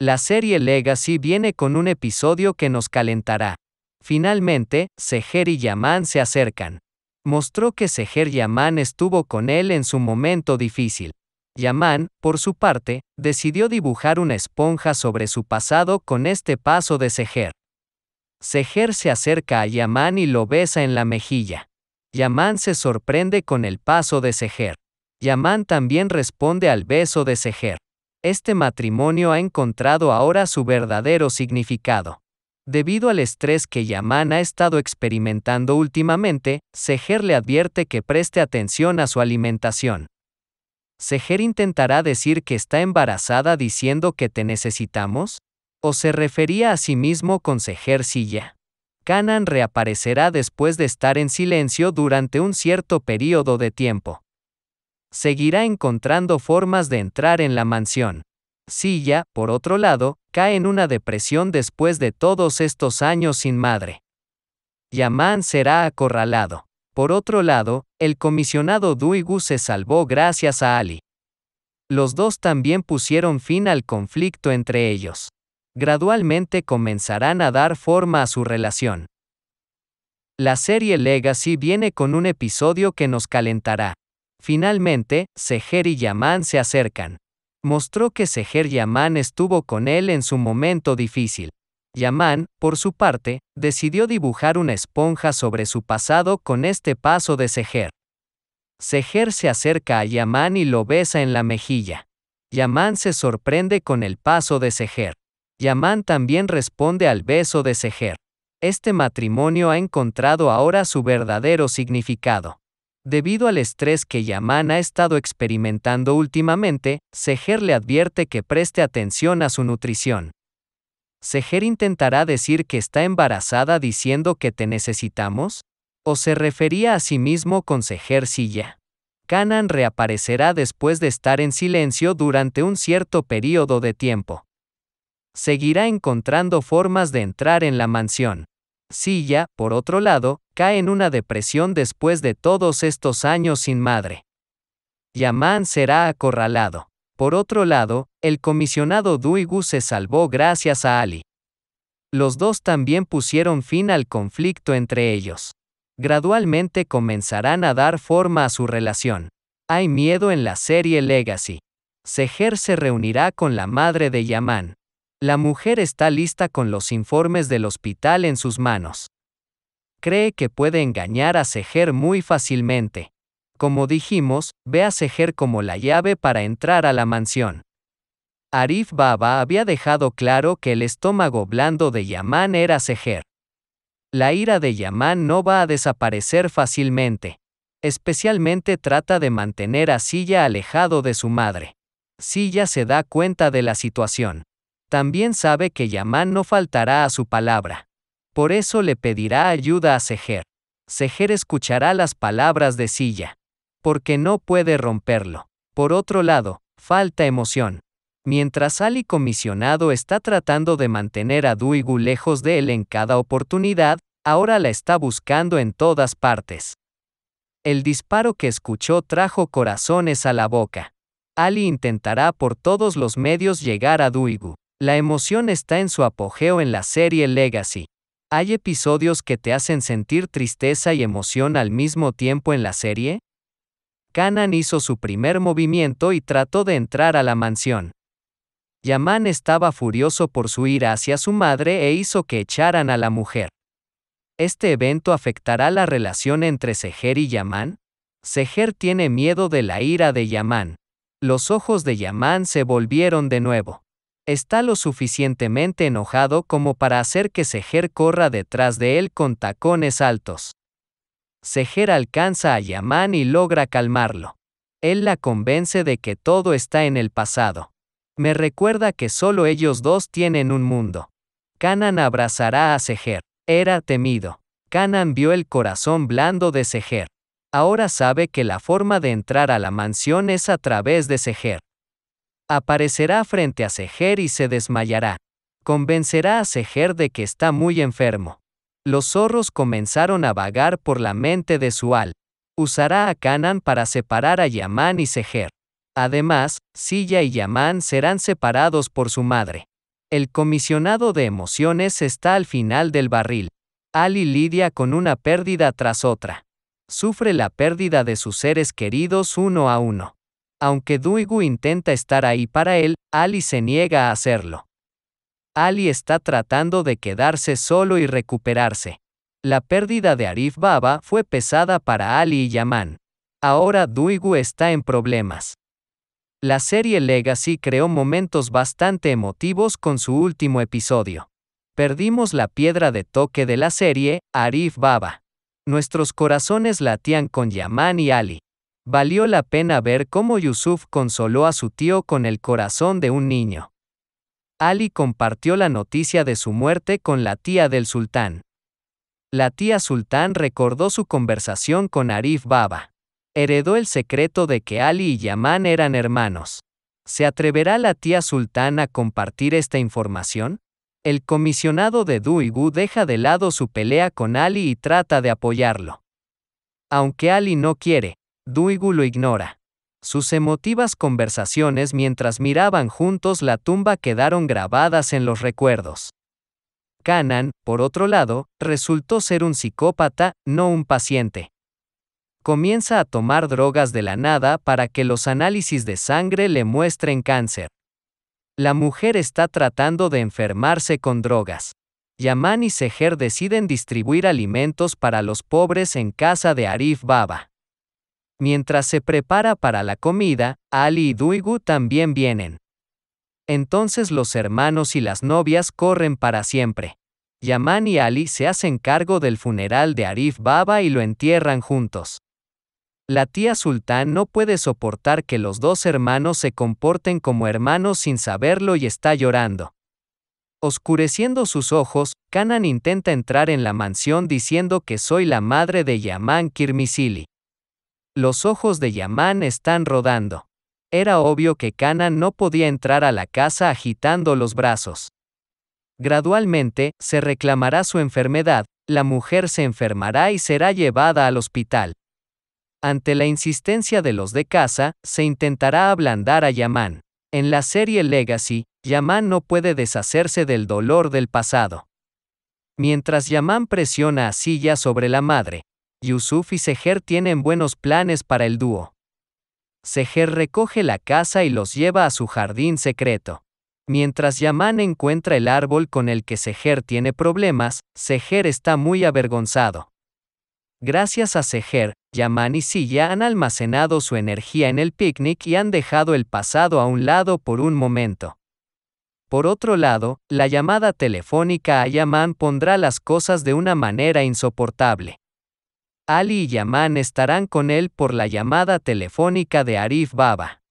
La serie Legacy viene con un episodio que nos calentará. Finalmente, Seher y Yaman se acercan. Mostró que Seher Yaman estuvo con él en su momento difícil. Yaman, por su parte, decidió dibujar una esponja sobre su pasado con este paso de Seher. Seher se acerca a Yaman y lo besa en la mejilla. Yaman se sorprende con el paso de Seher. Yaman también responde al beso de Seher. Este matrimonio ha encontrado ahora su verdadero significado. Debido al estrés que Yaman ha estado experimentando últimamente, Seher le advierte que preste atención a su alimentación. ¿Seher intentará decir que está embarazada diciendo que te necesitamos? ¿O se refería a sí mismo con Seher Silla? Canan reaparecerá después de estar en silencio durante un cierto periodo de tiempo. Seguirá encontrando formas de entrar en la mansión. Silla, por otro lado, cae en una depresión después de todos estos años sin madre. Yaman será acorralado. Por otro lado, el comisionado Duigu se salvó gracias a Ali. Los dos también pusieron fin al conflicto entre ellos. Gradualmente comenzarán a dar forma a su relación. La serie Legacy viene con un episodio que nos calentará. Finalmente, Seher y Yaman se acercan. Mostró que Seher Yaman estuvo con él en su momento difícil. Yaman, por su parte, decidió dibujar una esponja sobre su pasado con este paso de Seher. Seher se acerca a Yaman y lo besa en la mejilla. Yaman se sorprende con el paso de Seher. Yaman también responde al beso de Seher. Este matrimonio ha encontrado ahora su verdadero significado. Debido al estrés que Yaman ha estado experimentando últimamente, Seher le advierte que preste atención a su nutrición. ¿Seher intentará decir que está embarazada diciendo que te necesitamos? ¿O se refería a sí mismo con Seher Silla? Canan reaparecerá después de estar en silencio durante un cierto periodo de tiempo. Seguirá encontrando formas de entrar en la mansión. Silla, por otro lado, cae en una depresión después de todos estos años sin madre. Yaman será acorralado. Por otro lado, el comisionado Duigu se salvó gracias a Ali. Los dos también pusieron fin al conflicto entre ellos. Gradualmente comenzarán a dar forma a su relación. Hay miedo en la serie Legacy. Seher se reunirá con la madre de Yaman. La mujer está lista con los informes del hospital en sus manos. Cree que puede engañar a Seher muy fácilmente. Como dijimos, ve a Seher como la llave para entrar a la mansión. Arif Baba había dejado claro que el estómago blando de Yaman era Seher. La ira de Yaman no va a desaparecer fácilmente. Especialmente trata de mantener a Silla alejado de su madre. Silla se da cuenta de la situación. También sabe que Yaman no faltará a su palabra. Por eso le pedirá ayuda a Seher. Seher escuchará las palabras de Silla porque no puede romperlo. Por otro lado, falta emoción. Mientras Ali comisionado está tratando de mantener a Duigu lejos de él en cada oportunidad, ahora la está buscando en todas partes. El disparo que escuchó trajo corazones a la boca. Ali intentará por todos los medios llegar a Duigu. La emoción está en su apogeo en la serie Legacy. ¿Hay episodios que te hacen sentir tristeza y emoción al mismo tiempo en la serie? Canan hizo su primer movimiento y trató de entrar a la mansión. Yaman estaba furioso por su ira hacia su madre e hizo que echaran a la mujer. ¿Este evento afectará la relación entre Seher y Yaman? Seher tiene miedo de la ira de Yaman. Los ojos de Yaman se volvieron de nuevo. Está lo suficientemente enojado como para hacer que Seher corra detrás de él con tacones altos. Seher alcanza a Yaman y logra calmarlo. Él la convence de que todo está en el pasado. Me recuerda que solo ellos dos tienen un mundo. Canan abrazará a Seher. Era temido. Canan vio el corazón blando de Seher. Ahora sabe que la forma de entrar a la mansión es a través de Seher. Aparecerá frente a Seher y se desmayará. Convencerá a Seher de que está muy enfermo. Los zorros comenzaron a vagar por la mente de Sual. Usará a Canan para separar a Yaman y Seher. Además, Silla y Yaman serán separados por su madre. El comisionado de emociones está al final del barril. Ali lidia con una pérdida tras otra. Sufre la pérdida de sus seres queridos uno a uno. Aunque Duigu intenta estar ahí para él, Ali se niega a hacerlo. Ali está tratando de quedarse solo y recuperarse. La pérdida de Arif Baba fue pesada para Ali y Yaman. Ahora Duigu está en problemas. La serie Legacy creó momentos bastante emotivos con su último episodio. Perdimos la piedra de toque de la serie, Arif Baba. Nuestros corazones latían con Yaman y Ali. Valió la pena ver cómo Yusuf consoló a su tío con el corazón de un niño. Ali compartió la noticia de su muerte con la tía del sultán. La tía sultán recordó su conversación con Arif Baba heredó el secreto de que Ali y Yaman eran hermanos. ¿Se atreverá la tía sultana a compartir esta información? El comisionado de Duigu deja de lado su pelea con Ali y trata de apoyarlo. Aunque Ali no quiere, Duigu lo ignora. Sus emotivas conversaciones mientras miraban juntos la tumba quedaron grabadas en los recuerdos. Kanan, por otro lado, resultó ser un psicópata, no un paciente comienza a tomar drogas de la nada para que los análisis de sangre le muestren cáncer. La mujer está tratando de enfermarse con drogas. Yaman y Seher deciden distribuir alimentos para los pobres en casa de Arif Baba. Mientras se prepara para la comida, Ali y Duigu también vienen. Entonces los hermanos y las novias corren para siempre. Yaman y Ali se hacen cargo del funeral de Arif Baba y lo entierran juntos. La tía Sultán no puede soportar que los dos hermanos se comporten como hermanos sin saberlo y está llorando. Oscureciendo sus ojos, Kanan intenta entrar en la mansión diciendo que soy la madre de Yaman Kirmisili. Los ojos de Yaman están rodando. Era obvio que Kanan no podía entrar a la casa agitando los brazos. Gradualmente, se reclamará su enfermedad, la mujer se enfermará y será llevada al hospital. Ante la insistencia de los de casa, se intentará ablandar a Yaman. En la serie Legacy, Yaman no puede deshacerse del dolor del pasado. Mientras Yaman presiona a Silla sobre la madre, Yusuf y Seher tienen buenos planes para el dúo. Seher recoge la casa y los lleva a su jardín secreto. Mientras Yaman encuentra el árbol con el que Seher tiene problemas, Seher está muy avergonzado. Gracias a Seher, Yaman y Silla han almacenado su energía en el picnic y han dejado el pasado a un lado por un momento. Por otro lado, la llamada telefónica a Yaman pondrá las cosas de una manera insoportable. Ali y Yaman estarán con él por la llamada telefónica de Arif Baba.